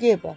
业吧。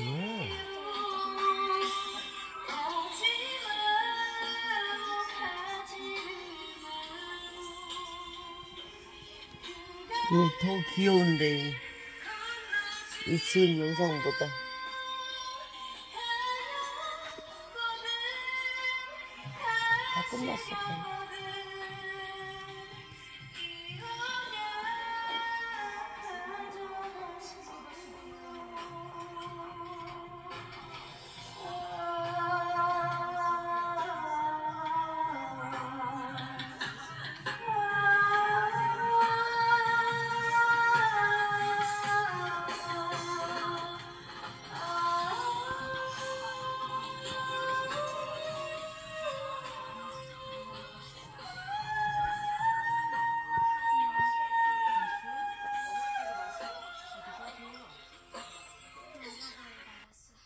있어요 예. 이거 더 귀여운데 이 지금 영상보다 다 끝났어